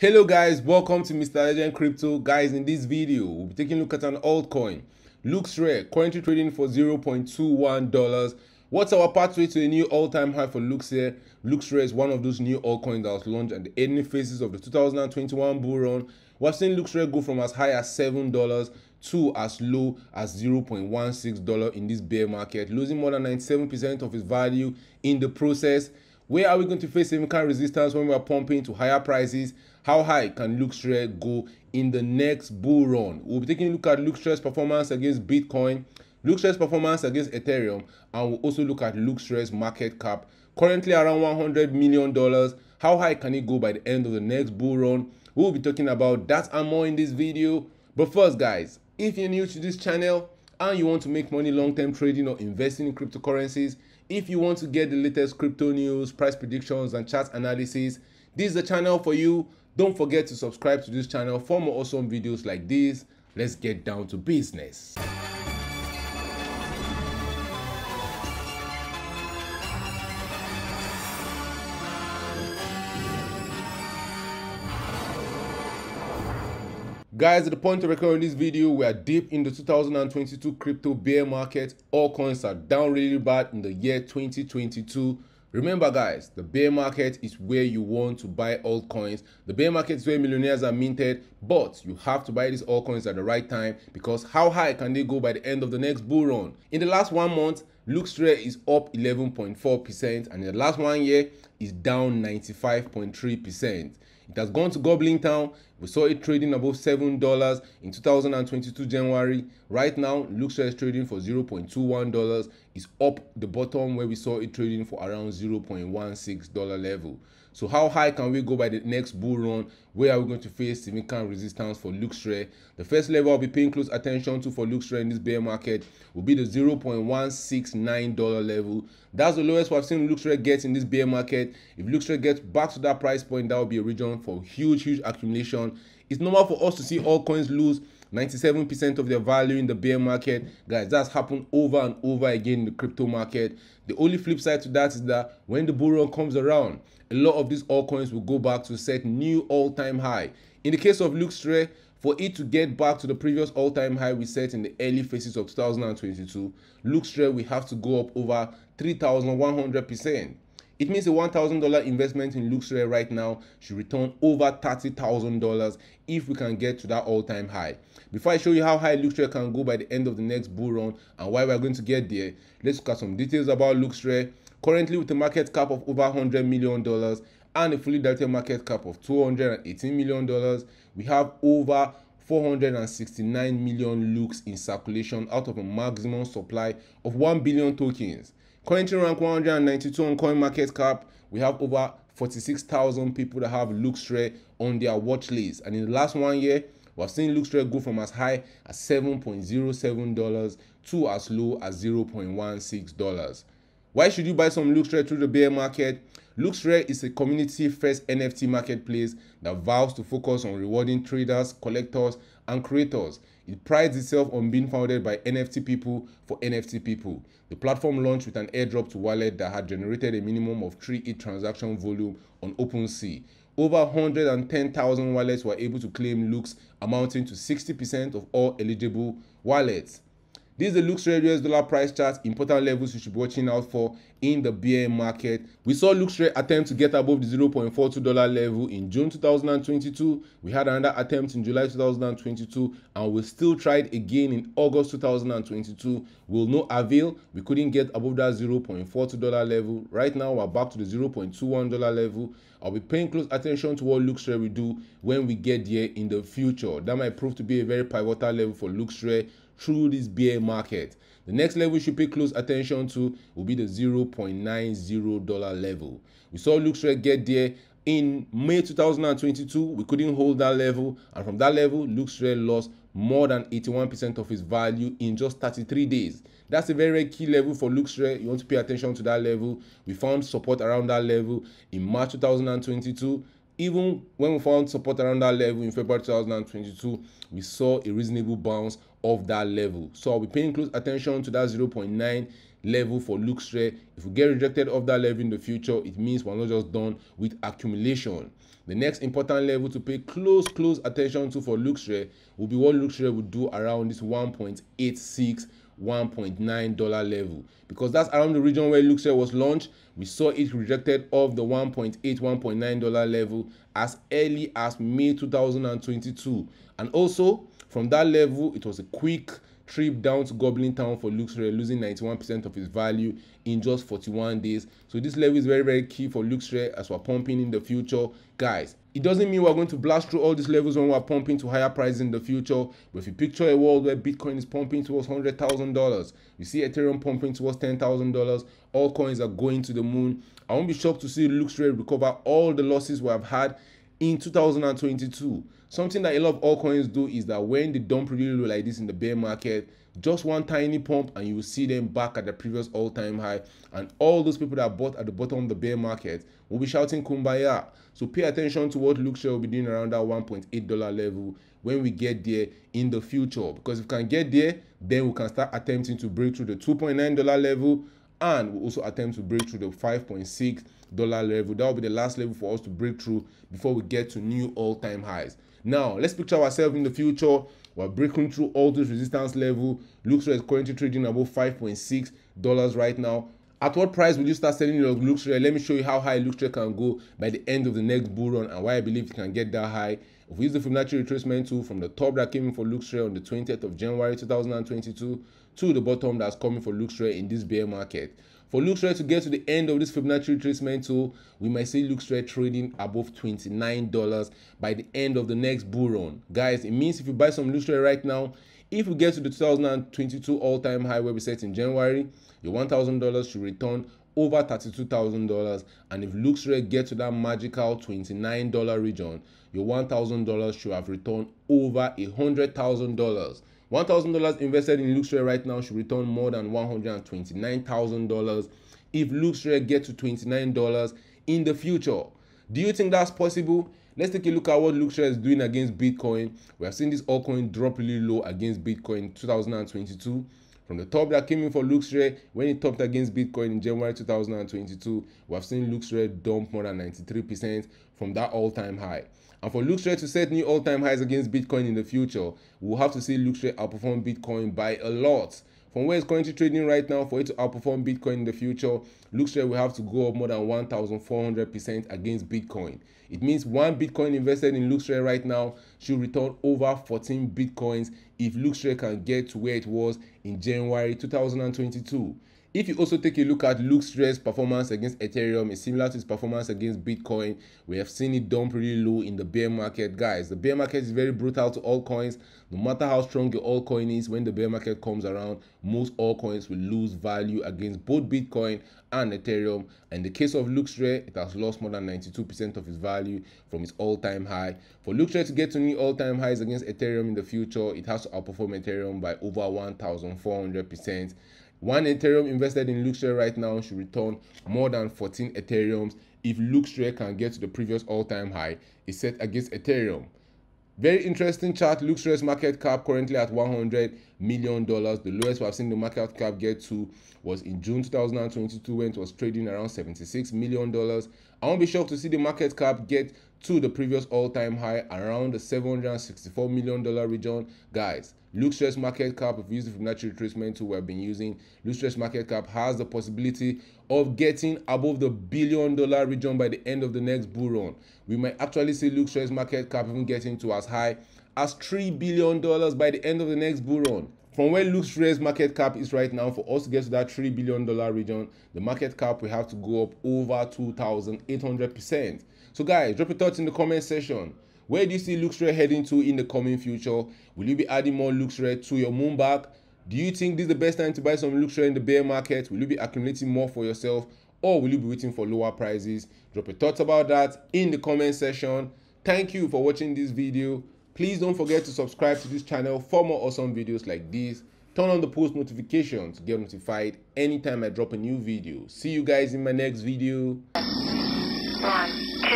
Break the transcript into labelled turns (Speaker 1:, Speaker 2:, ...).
Speaker 1: Hello guys, welcome to Mr. Legend Crypto. Guys, in this video, we'll be taking a look at an altcoin, LooksRare, currently trading for $0.21. What's our pathway to a new all-time high for LooksRare? LooksRare is one of those new altcoins that was launched at the early phases of the 2021 bull run. We've seen LooksRare go from as high as $7 to as low as $0.16 in this bear market, losing more than 97% of its value in the process. Where are we going to face significant resistance when we are pumping to higher prices? How high can LooksRare go in the next bull run? We'll be taking a look at LooksRare's performance against Bitcoin, LooksRare's performance against Ethereum, and we'll also look at LooksRare's market cap, currently around $100 million. How high can it go by the end of the next bull run? We'll be talking about that and more in this video. But first, guys, if you're new to this channel and you want to make money long-term trading or investing in cryptocurrencies, if you want to get the latest crypto news, price predictions, and chart analysis, this is the channel for you. Don't forget to subscribe to this channel for more awesome videos like this. Let's get down to business. Guys, at the point of recording this video, we are deep in the 2022 crypto bear market. All coins are down really bad in the year 2022. Remember guys, the bear market is where you want to buy altcoins. The bear market is where millionaires are minted, but you have to buy these altcoins at the right time because how high can they go by the end of the next bull run? In the last one month, LooksRare is up 11.4% and in the last one year is down 95.3%. It has gone to Goblin Town. We saw it trading above $7 in 2022 January. Right now, LooksRare is trading for $0.21. It's up the bottom where we saw it trading for around $0.16 level. So how high can we go by the next bull run? Where are we going to face significant resistance for LooksRare? The first level I'll be paying close attention to for LooksRare in this bear market will be the $0.169 level. That's the lowest we've seen LooksRare get in this bear market. If LooksRare gets back to that price point, that will be a region for huge, huge accumulation. It's normal for us to see all coins lose 97% of their value in the bear market. Guys, that's happened over and over again in the crypto market. The only flip side to that is that when the bull run comes around, a lot of these altcoins will go back to set new all-time high. In the case of LooksRare, for it to get back to the previous all-time high we set in the early phases of 2022, LooksRare we have to go up over 3,100%. It means a $1,000 investment in LooksRare right now should return over $30,000 if we can get to that all-time high. Before I show you how high LooksRare can go by the end of the next bull run and why we're going to get there, let's look at some details about LooksRare. Currently with a market cap of over $100 million and a fully diluted market cap of $218 million, we have over 469 million looks in circulation out of a maximum supply of 1 billion tokens. Currently rank 192 on coin market cap. We have over 46,000 people that have LooksRare on their watch list. And in the last one year, we've seen LooksRare go from as high as $7.07 to as low as $0.16. Why should you buy some LooksRare through the bear market? LooksRare is a community-first NFT marketplace that vows to focus on rewarding traders, collectors, and creators. It prides itself on being founded by NFT people for NFT people. The platform launched with an airdrop to wallet that had generated a minimum of 3 ETH transaction volume on OpenSea. Over 110,000 wallets were able to claim looks amounting to 60% of all eligible wallets. This is the LooksRare US dollar price chart, important levels you should be watching out for in the bear market. We saw LooksRare attempt to get above the $0.42 level in June 2022. We had another attempt in July 2022 and we still tried again in August 2022. Will no avail. We couldn't get above that $0.42 level. Right now we're back to the $0.21 level. I'll be paying close attention to what LooksRare will do when we get there in the future. That might prove to be a very pivotal level for LooksRare through this bear market. The next level we should pay close attention to will be the $0.90 level. We saw LooksRare get there in May 2022. We couldn't hold that level, and from that level, LooksRare lost more than 81% of its value in just 33 days. That's a very, very key level for LooksRare. You want to pay attention to that level. We found support around that level in March 2022 even when we found support around that level in February 2022, we saw a reasonable bounce of that level. So I'll be paying close attention to that 0.9 level for LooksRare. If we get rejected off that level in the future, it means we're not just done with accumulation. The next important level to pay close, close attention to for LooksRare will be what LooksRare will do around this 1.86 $1.9 level because that's around the region where LooksRare was launched. We saw it rejected off the 1.8 $1.9 level as early as May 2022 and also from that level it was a quick trip down to Goblin Town for LooksRare, losing 91% of its value in just 41 days. So this level is very, very key for LooksRare as we're pumping in the future. Guys, it doesn't mean we're going to blast through all these levels when we're pumping to higher prices in the future. But if you picture a world where Bitcoin is pumping towards $100,000, you see Ethereum pumping towards $10,000, all coins are going to the moon. I won't be shocked to see LooksRare recover all the losses we have had in 2022. Something that a lot of altcoins do is that when they dump really low like this in the bear market, just one tiny pump and you will see them back at the previous all-time high. And all those people that bought at the bottom of the bear market will be shouting kumbaya. So pay attention to what luke will be doing around that 1.8 dollar level when we get there in the future. Because if we can get there then we can start attempting to break through the 2.9 dollar level and we'll also attempt to break through the 5.6 dollar level. That will be the last level for us to break through before we get to new all-time highs. Now let's picture ourselves in the future. We're breaking through all those resistance level. LooksRare is currently trading above 5.6 dollars right now at what price will you start selling your LooksRare let me show you how high LooksRare can go by the end of the next bull run and why i believe it can get that high. If we use the fibonacci retracement tool from the top that came in for LooksRare on the 20th of january 2022 to the bottom that's coming for LooksRare in this bear market. For LooksRare to get to the end of this Fibonacci retracement tool, we might see LooksRare trading above $29 by the end of the next bull run. Guys, it means if you buy some LooksRare right now, if we get to the 2022 all-time high where we set in January, your $1,000 should return over $32,000 and if LooksRare get to that magical $29 region, your $1,000 should have returned over $100,000. $1,000 invested in LooksRare right now should return more than $129,000 if LooksRare gets to $29 in the future. Do you think that's possible? Let's take a look at what LooksRare is doing against Bitcoin. We have seen this altcoin drop really low against Bitcoin 2022. From the top that came in for LooksRare when it topped against Bitcoin in January 2022, we have seen LooksRare dump more than 93% from that all-time high. And for LooksRare to set new all-time highs against Bitcoin in the future, we'll have to see LooksRare outperform Bitcoin by a lot. From where it's currently trading right now, for it to outperform Bitcoin in the future, LooksRare will have to go up more than 1,400% against Bitcoin. It means one Bitcoin invested in LooksRare right now should return over 14 Bitcoins if LooksRare can get to where it was in January 2022. If you also take a look at LooksRare's performance against Ethereum, it's similar to its performance against Bitcoin. We have seen it dump really low in the bear market. Guys, the bear market is very brutal to all coins. No matter how strong your altcoin is, when the bear market comes around, most altcoins will lose value against both Bitcoin and Ethereum. In the case of LooksRare, it has lost more than 92% of its value from its all-time high. For LooksRare to get to new all-time highs against Ethereum in the future, it has to outperform Ethereum by over 1,400%. One Ethereum invested in LooksRare right now should return more than 14 Ethereums if LooksRare can get to the previous all-time high is set against Ethereum. Very interesting chart. LooksRare's market cap currently at 100 million dollars. The lowest we have seen the market cap get to was in June 2022 when it was trading around 76 million dollars. I won't be shocked to see the market cap get to the previous all-time high around the 764 million dollar region. Guys, LooksRare's market cap, if we use the Fibonacci retracement tool we've been using, LooksRare's market cap has the possibility of getting above the billion dollar region by the end of the next bull run. We might actually see LooksRare's market cap even getting to as high as $3 billion by the end of the next bull run. From where LooksRare's market cap is right now, for us to get to that $3 billion region, the market cap will have to go up over 2,800%. So guys, drop your thoughts in the comment section. Where do you see LooksRare heading to in the coming future? Will you be adding more LooksRare to your Moonbag? Do you think this is the best time to buy some LooksRare in the bear market? Will you be accumulating more for yourself or will you be waiting for lower prices? Drop your thoughts about that in the comment section. Thank you for watching this video. Please don't forget to subscribe to this channel for more awesome videos like this. Turn on the post notifications to get notified anytime I drop a new video. See you guys in my next video. One.